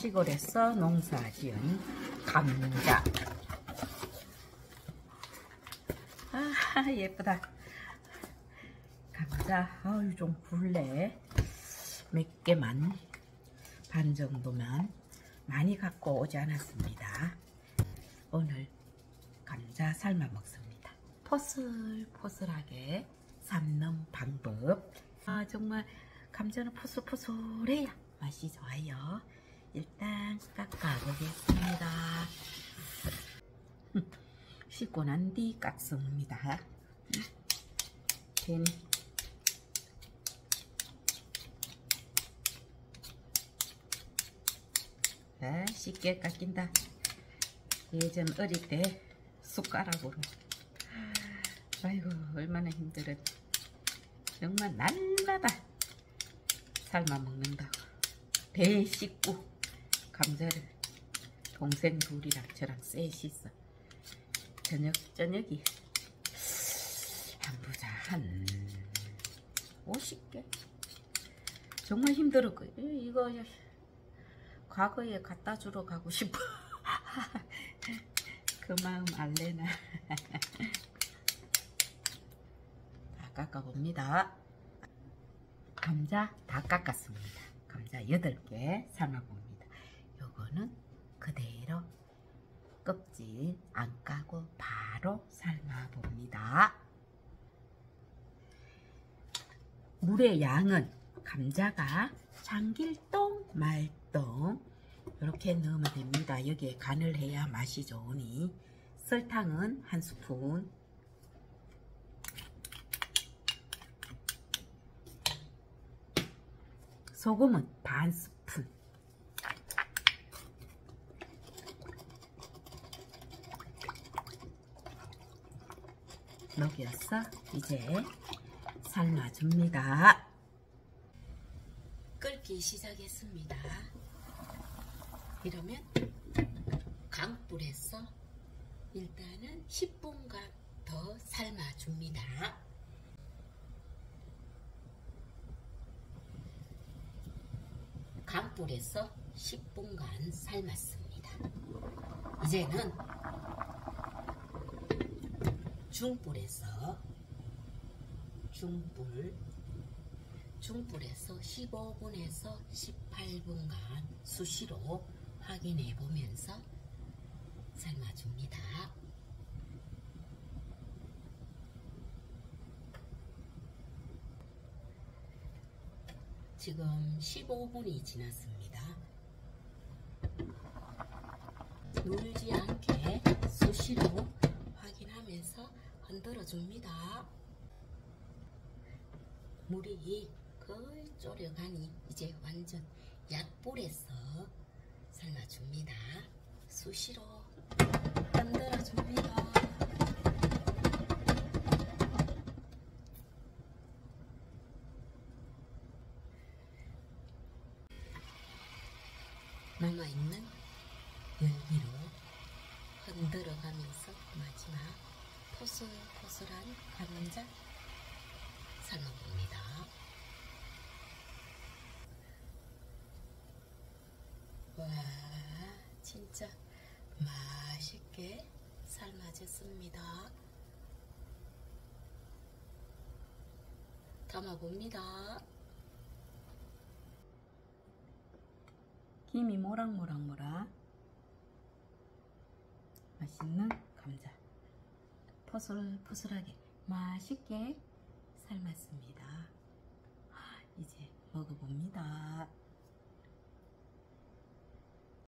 시골에서 농사지은 감자. 아, 예쁘다. 감자, 아유, 좀 굴래. 몇 개만, 반 정도만 많이 갖고 오지 않았습니다. 오늘 감자 삶아 먹습니다. 포슬포슬하게 삶는 방법. 아, 정말 감자는 포슬포슬해야 맛이 좋아요. 일단 깎아보겠습니다. 씻고 난 뒤 깎습니다. 괜히 아, 쉽게 깎인다. 예전 어릴 때 숟가락으로 아이고 얼마나 힘들었 정말 날마다 삶아 먹는다고 배 씻고 감자를 동생 둘이랑 저랑 셋이서 저녁 저녁이 한 부자 한 50개? 정말 힘들었고 이거 과거에 갖다 주러 가고 싶어. 그 마음 알래나. 다 깎아봅니다. 감자 다 깎았습니다. 감자 8개 삶아봅니다 요거는 그대로 껍질 안 까고 바로 삶아봅니다 물의 양은 감자가 잠길동 말동. 이렇게 넣으면 됩니다. 여기에 간을 해야 맛이 좋으니. 설탕은 한 스푼. 소금은 반 스푼. 녹여서 이제 삶아줍니다. 끓기 시작했습니다. 이러면 강불에서 일단은 10분간 더 삶아줍니다. 강불에서 10분간 삶았습니다. 이제는 중불에서 중불 중불에서 15분에서 18분간 수시로 확인해 보면서 삶아줍니다. 지금 15분이 지났습니다. 눌지 않게 수시로 확인하면서 흔들어 줍니다. 물이 거의 졸여가니 이제 완전 약불에서 삶아줍니다. 수시로 흔들어줍니다. 남아있는 열기로 흔들어가면서 마지막 포슬포슬한 감자 삶아봅니다. 와 진짜 맛있게 삶아졌습니다. 담아봅니다. 김이 모락모락모락 맛있는 감자 포슬포슬하게 맛있게 삶았습니다. 이제 먹어봅니다.